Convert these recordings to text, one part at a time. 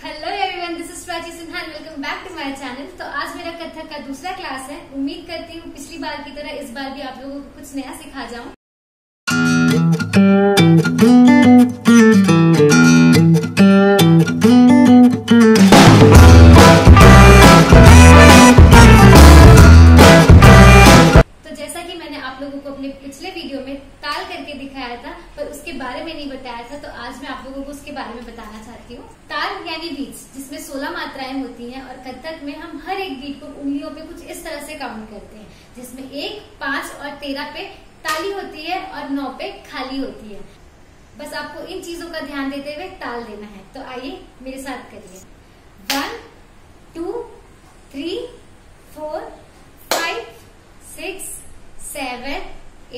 Hello everyone this is Prachi Sinha welcome back to my channel तो आज मेरा कथक का दूसरा क्लास है। उम्मीद करती हूँ पिछली बार की तरह इस बार भी आप लोगों को कुछ नया सिखा जाऊँ। आप लोगों को अपने पिछले वीडियो में ताल करके दिखाया था, पर उसके बारे में नहीं बताया था तो आज मैं आप लोगों को उसके बारे में बताना चाहती हूँ। ताल यानी बीट्स जिसमें 16 मात्राएँ होती हैं और कथक में हम हर एक बीट को उंगलियों पे कुछ इस तरह से काउंट करते हैं, जिसमें एक, पाँच और तेरह पे ताली होती है और नौ पे खाली होती है। बस आपको इन चीज़ों का ध्यान देते हुए ताल देना है। तो आइए मेरे साथ करिए। One seven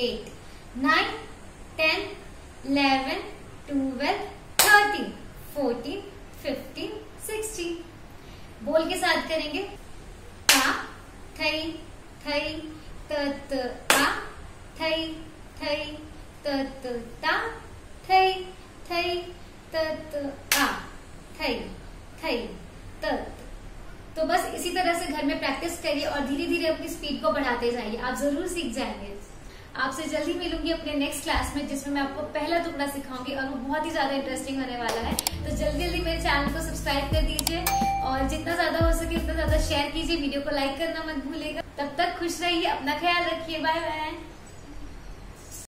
eight nine ten eleven twelve thirteen fourteen fifteen sixteen बोल के साथ करेंगे। ता थई थई त त थई थई त त थई थई त त, आ थई थई त त तो बस इसी तरह से घर में प्रैक्टिस करिए और धीरे धीरे अपनी स्पीड को बढ़ाते जाइए। आप ज़रूर सीख जाएँगे। आपसे जल्दी मिलूँगी अपने नेक्स्ट क्लास में, जिसमें मैं आपको पहला टुकड़ा सिखाऊँगी और वो बहुत ही ज़्यादा इंटरेस्टिंग होने वाला है। तो जल्दी जल्दी मेरे चैनल को सब्सक्राइब कर दीजिए और जितना ज़्यादा हो सके उतना ज़्यादा शेयर कीजिए। वीडियो को लाइक करना मत भूलेगा तब तक खुश रहिए, अपना ख्याल रखिए। Bye bye